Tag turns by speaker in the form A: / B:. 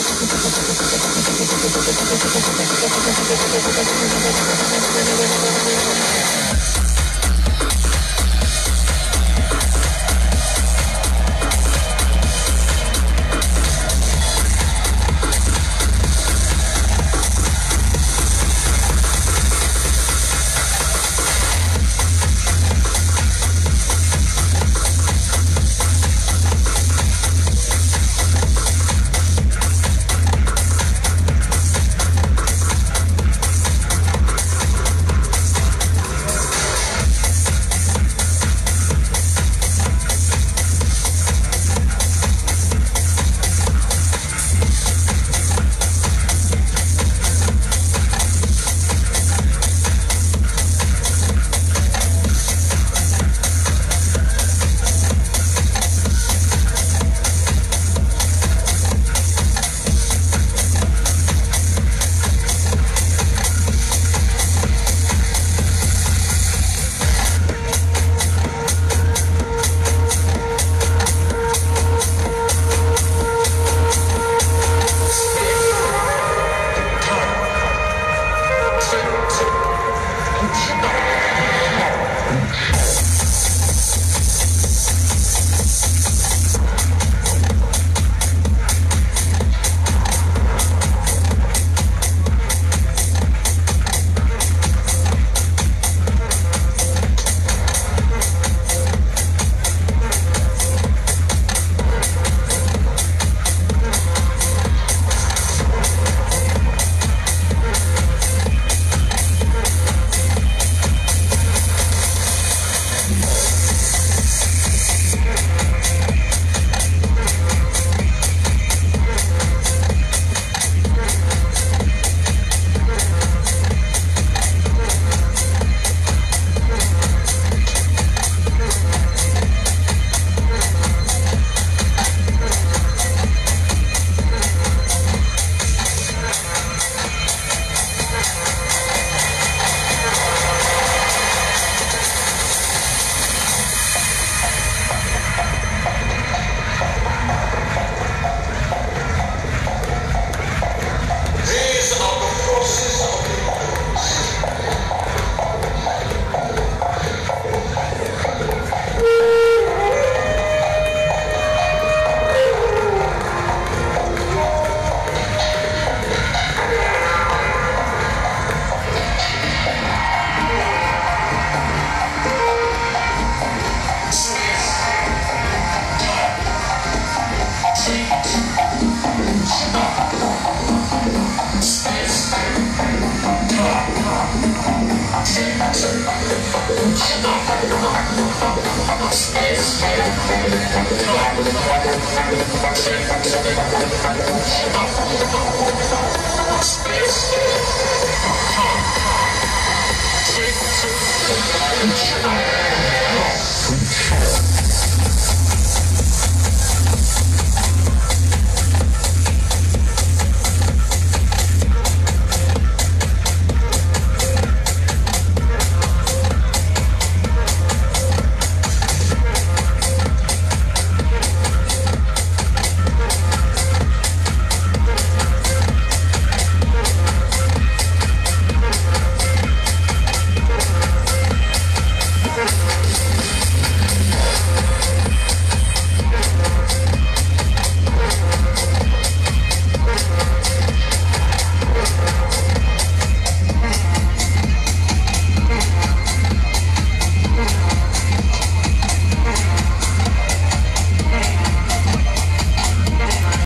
A: ♪ Space.